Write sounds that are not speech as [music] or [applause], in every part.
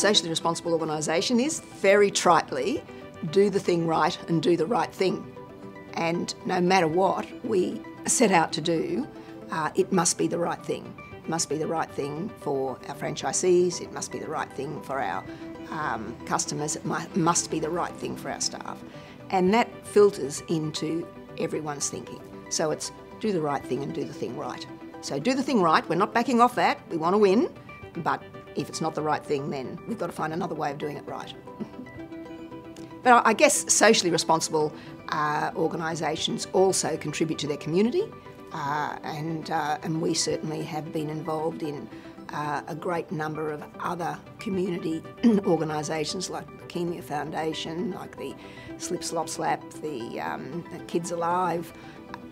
socially responsible organisation is, very tritely, do the thing right and do the right thing. And no matter what we set out to do, uh, it must be the right thing. It must be the right thing for our franchisees, it must be the right thing for our um, customers, it must be the right thing for our staff. And that filters into everyone's thinking. So it's do the right thing and do the thing right. So do the thing right, we're not backing off that, we want to win, but if it's not the right thing, then we've got to find another way of doing it right. [laughs] but I guess socially responsible uh, organisations also contribute to their community, uh, and, uh, and we certainly have been involved in uh, a great number of other community [clears throat] organisations like the Leukemia Foundation, like the Slip Slop Slap, the, um, the Kids Alive,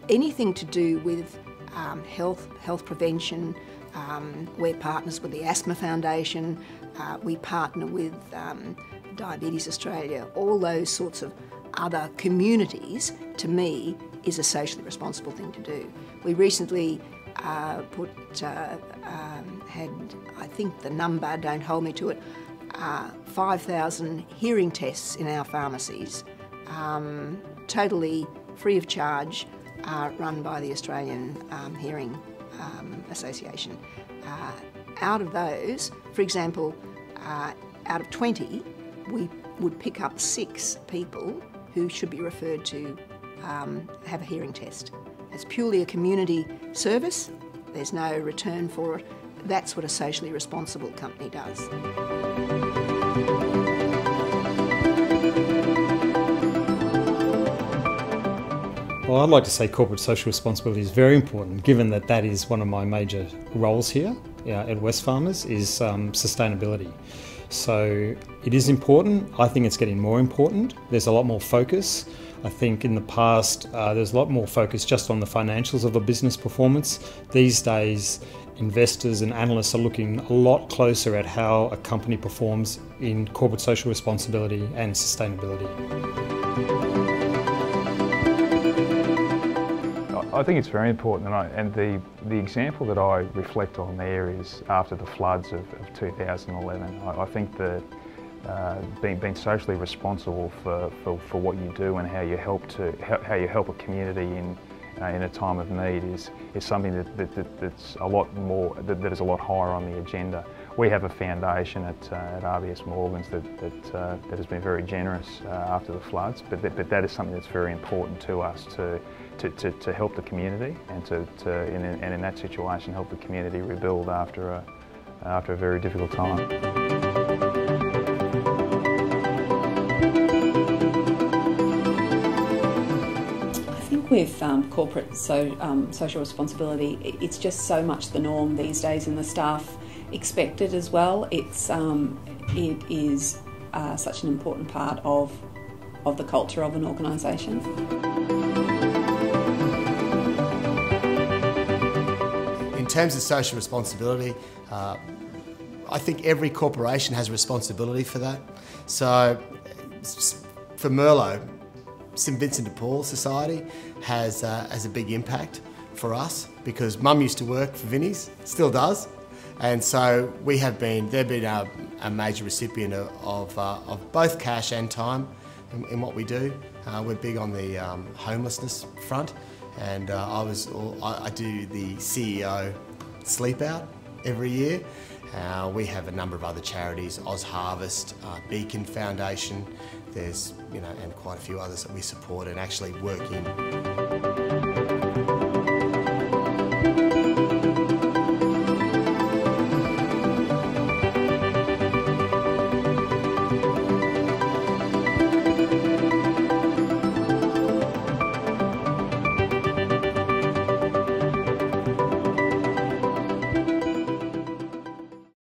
anything to do with um, health, health prevention. Um, we're partners with the Asthma Foundation. Uh, we partner with um, Diabetes Australia. All those sorts of other communities, to me, is a socially responsible thing to do. We recently uh, put uh, um, had I think the number don't hold me to it uh, 5,000 hearing tests in our pharmacies, um, totally free of charge, uh, run by the Australian um, Hearing um, Association. Uh, out of those, for example, uh, out of 20, we would pick up six people who should be referred to um, have a hearing test. It's purely a community service, there's no return for it. That's what a socially responsible company does. Well, I'd like to say corporate social responsibility is very important, given that that is one of my major roles here at Wesfarmers is um, sustainability. So it is important. I think it's getting more important. There's a lot more focus. I think in the past uh, there's a lot more focus just on the financials of a business performance. These days, investors and analysts are looking a lot closer at how a company performs in corporate social responsibility and sustainability. I think it's very important, and, I, and, the, the example that I reflect on there is after the floods of, of 2011. I, I, think that uh, being, being socially responsible for, for, for, what you do and how you help to how you help a community in uh, in a time of need is is something that, that, that that's a lot more that, that is a lot higher on the agenda. We have a foundation at, uh, at RBS Morgans that that, uh, that has been very generous uh, after the floods, but that, but that is something that's very important to us to to, to, to help the community and to, to in, and in that situation help the community rebuild after a, after a very difficult time. With um, corporate so, um, social responsibility, it's just so much the norm these days, and the staff expect it as well. It's um, it is uh, such an important part of of the culture of an organisation. In terms of social responsibility, uh, I think every corporation has a responsibility for that. So for Merlo, St Vincent de Paul Society has, uh, has a big impact for us because Mum used to work for Vinnie's, still does. And so we have been, they've been a, a major recipient of, of, uh, of, both cash and time in, in what we do. Uh, we're big on the um, homelessness front and uh, I was I, do the CEO sleep out every year. Uh, we have a number of other charities, OzHarvest, uh, Beacon Foundation, there's, you know, and quite a few others that we support and actually work in.